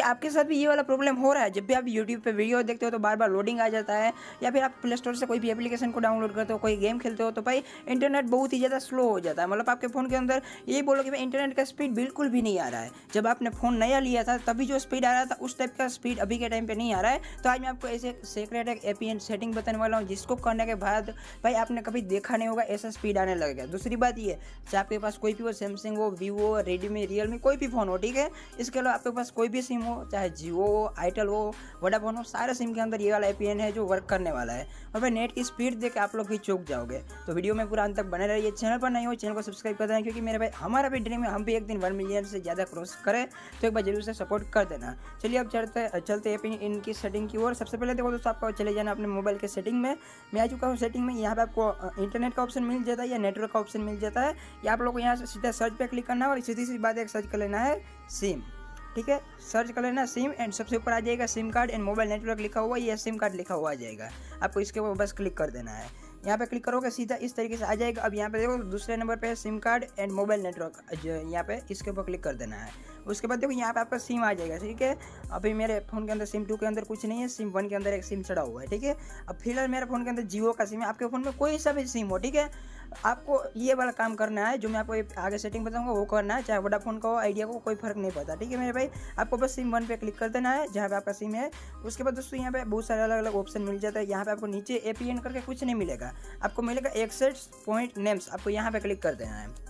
कि आपके साथ भी ये वाला प्रॉब्लम हो रहा है। जब भी आप यूट्यूब पे वीडियो देखते हो तो बार बार लोडिंग आ जाता है, या फिर आप प्ले स्टोर से कोई भी एप्लीकेशन को डाउनलोड करते हो, कोई गेम खेलते हो तो भाई इंटरनेट बहुत ही ज़्यादा स्लो हो जाता है। मतलब आपके फ़ोन के अंदर यही बोलो कि भाई इंटरनेट का स्पीड बिल्कुल भी नहीं आ रहा है। जब आपने फ़ोन नया लिया था, तभी जो स्पीड आ रहा था, उस टाइप का स्पीड अभी के टाइम पर नहीं आ रहा है। तो आज मैं आपको ऐसे सेक्रेट ए सेटिंग बताने वाला हूँ, जिसको करने के बाद भाई आपने कभी देखा नहीं होगा, ऐसा स्पीड आने लगेगा दूसरी बात ये, चाहे आपके पास कोई भी हो सैमसंग हो वीवो रेडमी रियलमी कोई भी फ़ोन हो, ठीक है? इसके अलावा आपके पास कोई भी सिम हो चाहे जियो हो आईटेल हो, वोडाफोन हो, सारे सिम के अंदर ये वाला ए है जो वर्क करने वाला है। और भाई नेट की स्पीड देख आप लोग भी चौक जाओगे। तो वीडियो में पूरा अंत तक बने रहिए। चैनल पर नहीं हो चैनल को सब्सक्राइब कर देना क्योंकि मेरे भाई, हमारा भी ड्रीम है, हम भी एक दिन वन मिलियन से ज़्यादा क्रॉस करें तो एक बार ज़रूर से सपोर्ट कर देना। चलिए अब चलते चलते हैं इनकी सेटिंग की ओर। सबसे पहले देखो दोस्तों, आपको चले जाना अपने मोबाइल के सेटिंग में। मैं आ चुका हूँ सेटिंग में। यहाँ पे आपको इंटरनेट का ऑप्शन मिल जाता है या नेटवर्क का ऑप्शन मिल जाता है। या आप लोग को यहाँ से सीधा सर्च पे क्लिक करना है और सीधी सी बात एक सर्च कर लेना है सिम ठीक है? सर्च कर लेना सिम एंड सबसे ऊपर आ जाएगा SIM card and mobile network लिखा हुआ या सिम कार्ड लिखा हुआ आ जाएगा। आपको इसके ऊपर बस क्लिक कर देना है। यहाँ पे क्लिक करोगे, सीधा इस तरीके से आ जाएगा। अब यहाँ पे देखो, दूसरे नंबर पे SIM card and mobile network यहाँ पे इसके ऊपर क्लिक कर देना है। उसके बाद देखो यहाँ पे आपका सिम आ जाएगा, ठीक है? अभी मेरे फ़ोन के अंदर सिम टू के अंदर कुछ नहीं है सिम वन के अंदर एक सिम चढ़ा हुआ है, ठीक है? अब फ़िलहाल मेरे फ़ोन के अंदर जियो का सिम है, आपके फ़ोन में कोई सा भी सिम हो, ठीक है? आपको ये वाला काम करना है, जो मैं आपको आगे सेटिंग बताऊँगा, वो करना है, चाहे वोडाफोन का हो आइडिया को कोई फ़र्क नहीं पड़ता, ठीक है मेरे भाई? आपको बस सिम वन पे क्लिक कर देना है, जहाँ पे आपका सिम है। उसके बाद दोस्तों यहाँ पे बहुत सारे अलग अलग ऑप्शन मिल जाता है, यहाँ पे आपको नीचे एपीएन करके कुछ नहीं मिलेगा। आपको मिलेगा एक्सेट पॉइंट नेम्स आपको यहाँ पे क्लिक कर देना है।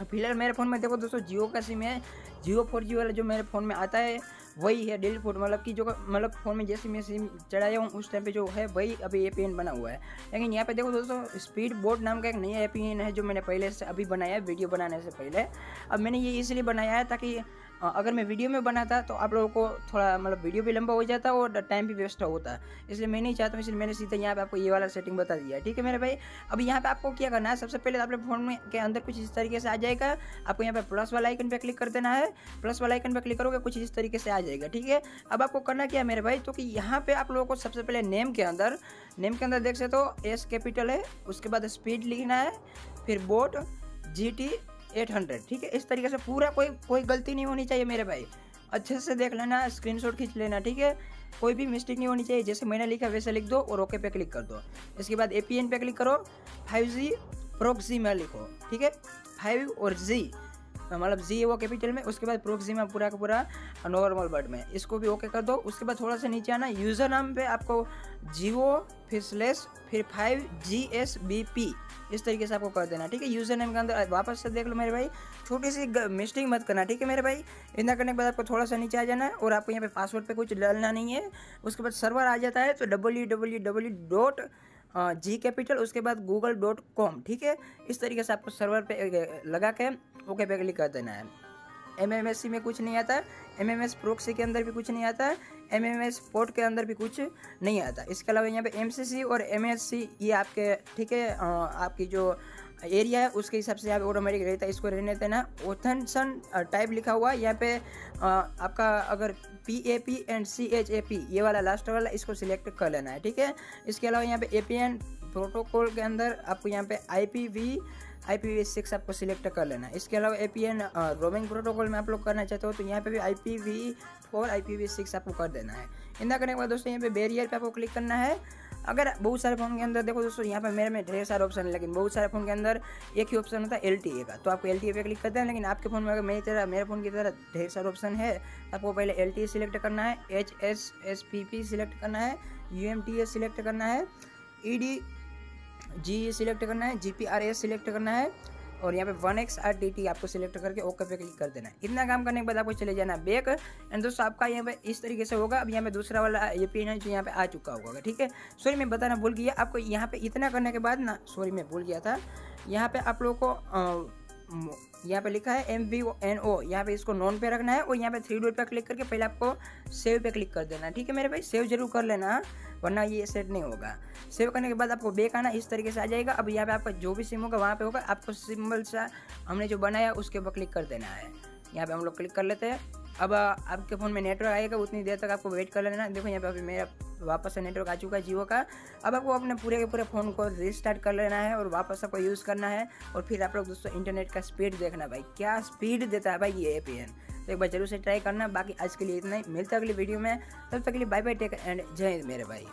फ़िलहाल मेरे फ़ोन में देखो दोस्तों जियो का सिम है। जियो फोर जी वाला जो मेरे फ़ोन में आता है, वही है डेली फोर मतलब कि जो मतलब फ़ोन में जैसे मैं सिम चढ़ाया हूँ, उस टाइम पे जो है, वही अभी एपीएन बना हुआ है। लेकिन यहाँ पे देखो दोस्तों स्पीड बोर्ड नाम का एक नया एपीएन है जो मैंने पहले से अभी बनाया है वीडियो बनाने से पहले। अब मैंने ये इसलिए बनाया है ताकि अगर मैं वीडियो में बनाता तो आप लोगों को थोड़ा मतलब वीडियो भी लंबा हो जाता और टाइम भी वेस्ट होता। इसलिए मैं नहीं चाहता हूँ, इसलिए मैंने सीधा यहाँ पे आपको ये वाला सेटिंग बता दिया। ठीक है मेरे भाई? अब यहाँ पे आपको क्या करना है, सबसे पहले तो अपने फ़ोन में के अंदर कुछ इस तरीके से आ जाएगा। आपको यहाँ पे प्लस वाला आइकन पे क्लिक कर देना है। प्लस वाला आइकन पे क्लिक करोगे, कुछ इस तरीके से आ जाएगा। ठीक है? अब आपको करना क्या मेरे भाई? तो कि यहाँ पे आप लोगों को सबसे पहले नेम के अंदर नेम के अंदर देख सकते हो एस कैपिटल है, उसके बाद स्पीड लिखना है, फिर बोट जी टी एट हंड्रेड, ठीक है? इस तरीके से पूरा कोई कोई गलती नहीं होनी चाहिए मेरे भाई। अच्छे से देख लेना स्क्रीनशॉट खींच लेना, ठीक है? कोई भी मिस्टेक नहीं होनी चाहिए। जैसे मैंने लिखा, वैसे लिख दो और ओके पे क्लिक कर दो। इसके बाद ए पे क्लिक करो। फाइव जी प्रोक्सी में लिखो, ठीक है? फाइव और जी मतलब जी वो कैपिटल में, उसके बाद प्रोक्सी में पूरा का पूरा नॉर्मल वर्ड में। इसको भी ओके कर दो। उसके बाद थोड़ा सा नीचे आना यूज़र नाम पे आपको जियो फिर स्लेस फिर five G S B P इस तरीके से आपको कर देना, ठीक है? यूज़र नेम के अंदर वापस से देख लो मेरे भाई। छोटी सी मिस्टेक मत करना, ठीक है मेरे भाई? इतना करने के बाद आपको थोड़ा सा नीचे आ जाना है और आपको यहाँ पे पासवर्ड पे कुछ डालना नहीं है। उसके बाद सर्वर आ जाता है तो W W W dot G capital उसके बाद गूगल डॉट कॉम ठीक है? इस तरीके से आपको सर्वर पे लगा के ओके पे क्लिक कर देना है। एम एम एस सी में कुछ नहीं आता एम एम एस प्रोक्सी के अंदर भी कुछ नहीं आता है एम एम एस पोर्ट के अंदर भी कुछ नहीं आता। इसके अलावा यहाँ पे एम सी सी और एम एस सी ये आपके, ठीक है आपकी जो एरिया है, उसके हिसाब से यहाँ पे ऑटोमेटिक रहता है, इसको रहने देना। ओथनसन टाइप लिखा हुआ है यहाँ पे आपका अगर P A P and C H A P ये वाला लास्ट वाला, इसको सिलेक्ट कर लेना है, ठीक है? इसके अलावा यहाँ पे ए पी एन प्रोटोकॉल के अंदर आपको यहाँ पे आई पी वी आई आपको सिलेक्ट कर लेना है। इसके अलावा A P N roaming protocol में आप लोग करना चाहते हो तो यहाँ पे भी I P V four I P V six आपको कर देना है। इतना करने के बाद दोस्तों, यहाँ पे बैरियर पे आपको क्लिक करना है। अगर बहुत सारे फ़ोन के अंदर देखो दोस्तों, यहाँ पे मेरे में ढेर सारे ऑप्शन है, लेकिन बहुत सारे फ़ोन के अंदर एक ही ऑप्शन होता है एल का। तो आपको एल पे क्लिक करते हैं, लेकिन आपके फ़ोन में अगर मेरी तरह, मेरे फ़ोन की तरह ढेर सारे ऑप्शन है, आपको पहले एल टी सिलेक्ट करना है H S S P P select करना है U M T S select करना है ई डी जी सिलेक्ट करना है G P R S select करना है और यहाँ पे one X R T T आपको सिलेक्ट करके ओके पे क्लिक कर देना है। इतना काम करने के बाद आपको चले जाना है बैक एंड दोस्तों आपका यहाँ पे इस तरीके से होगा। अब यहाँ पे दूसरा वाला ये पिन है जो यहाँ पे आ चुका होगा, ठीक है? सॉरी मैं बताना भूल गया। आपको यहाँ पे इतना करने के बाद ना सॉरी मैं भूल गया था। यहाँ पे आप लोगों को यहाँ पे लिखा है एम वी एन ओ यहाँ पे इसको नॉन पे रखना है और यहाँ पे थ्री डॉट पे क्लिक करके पहले आपको सेव पे क्लिक कर देना है, ठीक है मेरे भाई? सेव ज़रूर कर लेना। वरना ये सेट नहीं होगा। सेव करने के बाद आपको बेक आना इस तरीके से आ जाएगा। अब यहाँ पे आपका जो भी सिम होगा, वहाँ पे होगा। आपको सिम्बल सा हमने जो बनाया, उसके ऊपर क्लिक कर देना है। यहाँ पे हम लोग क्लिक कर लेते हैं। अब आपके फ़ोन में नेटवर्क आएगा, उतनी देर तक आपको वेट कर लेना। देखो यहाँ पे अभी मेरा वापस से नेटवर्क आ चुका है जियो का। अब आपको अपने पूरे के पूरे फ़ोन को रिस्टार्ट कर लेना है और वापस आपको यूज़ करना है। और फिर आप लोग दोस्तों इंटरनेट का स्पीड देखना भाई। क्या स्पीड देता है भाई ये एपीएन तो एक बार ज़रूर से ट्राई करना। बाकी आज के लिए इतना ही। मिलता है अगली वीडियो में। तब तक के लिए बाय बाय टेक एंड जय मेरे भाई।